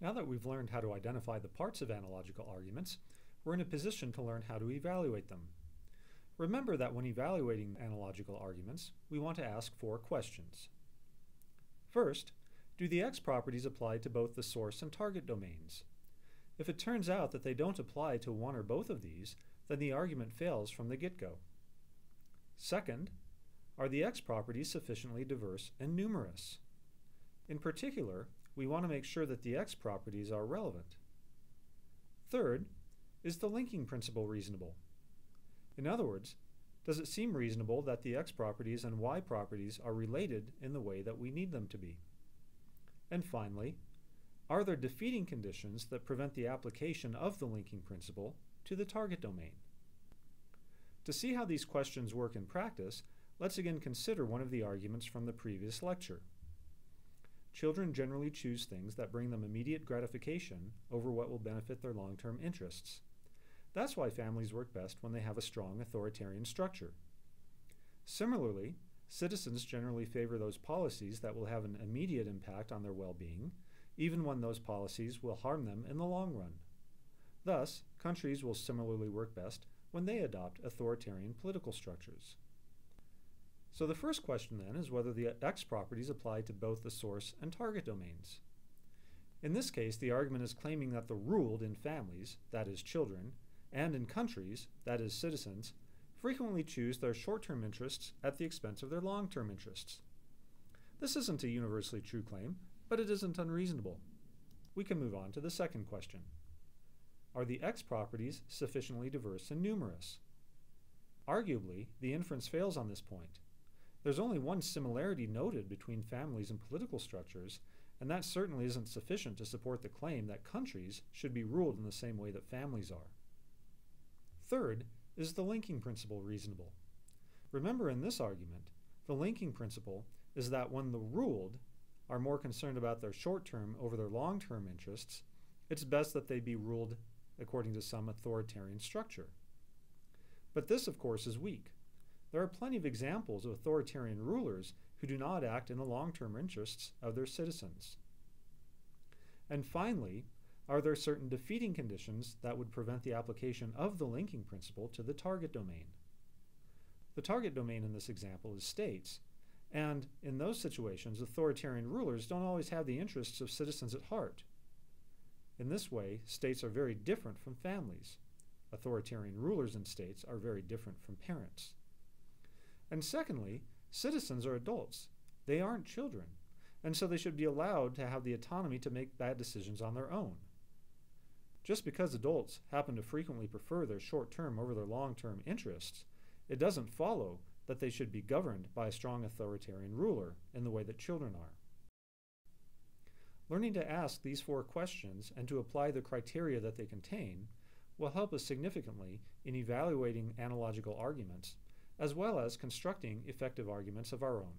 Now that we've learned how to identify the parts of analogical arguments, we're in a position to learn how to evaluate them. Remember that when evaluating analogical arguments, we want to ask four questions. First, do the X properties apply to both the source and target domains? If it turns out that they don't apply to one or both of these, then the argument fails from the get-go. Second, are the X properties sufficiently diverse and numerous? In particular, we want to make sure that the X properties are relevant. Third, is the linking principle reasonable? In other words, does it seem reasonable that the X properties and Y properties are related in the way that we need them to be? And finally, are there defeating conditions that prevent the application of the linking principle to the target domain? To see how these questions work in practice, let's again consider one of the arguments from the previous lecture. Children generally choose things that bring them immediate gratification over what will benefit their long-term interests. That's why families work best when they have a strong authoritarian structure. Similarly, citizens generally favor those policies that will have an immediate impact on their well-being, even when those policies will harm them in the long run. Thus, countries will similarly work best when they adopt authoritarian political structures. So the first question then is whether the X properties apply to both the source and target domains. In this case, the argument is claiming that the ruled in families, that is children, and in countries, that is citizens, frequently choose their short-term interests at the expense of their long-term interests. This isn't a universally true claim, but it isn't unreasonable. We can move on to the second question. Are the X properties sufficiently diverse and numerous? Arguably, the inference fails on this point. There's only one similarity noted between families and political structures, and that certainly isn't sufficient to support the claim that countries should be ruled in the same way that families are. Third, is the linking principle reasonable? Remember in this argument, the linking principle is that when the ruled are more concerned about their short-term over their long-term interests, it's best that they be ruled according to some authoritarian structure. But this, of course, is weak. There are plenty of examples of authoritarian rulers who do not act in the long-term interests of their citizens. And finally, are there certain defeating conditions that would prevent the application of the linking principle to the target domain? The target domain in this example is states, and in those situations, authoritarian rulers don't always have the interests of citizens at heart. In this way, states are very different from families. Authoritarian rulers in states are very different from parents. And secondly, citizens are adults. They aren't children, and so they should be allowed to have the autonomy to make bad decisions on their own. Just because adults happen to frequently prefer their short-term over their long-term interests, it doesn't follow that they should be governed by a strong authoritarian ruler in the way that children are. Learning to ask these four questions and to apply the criteria that they contain will help us significantly in evaluating analogical arguments, as well as constructing effective arguments of our own.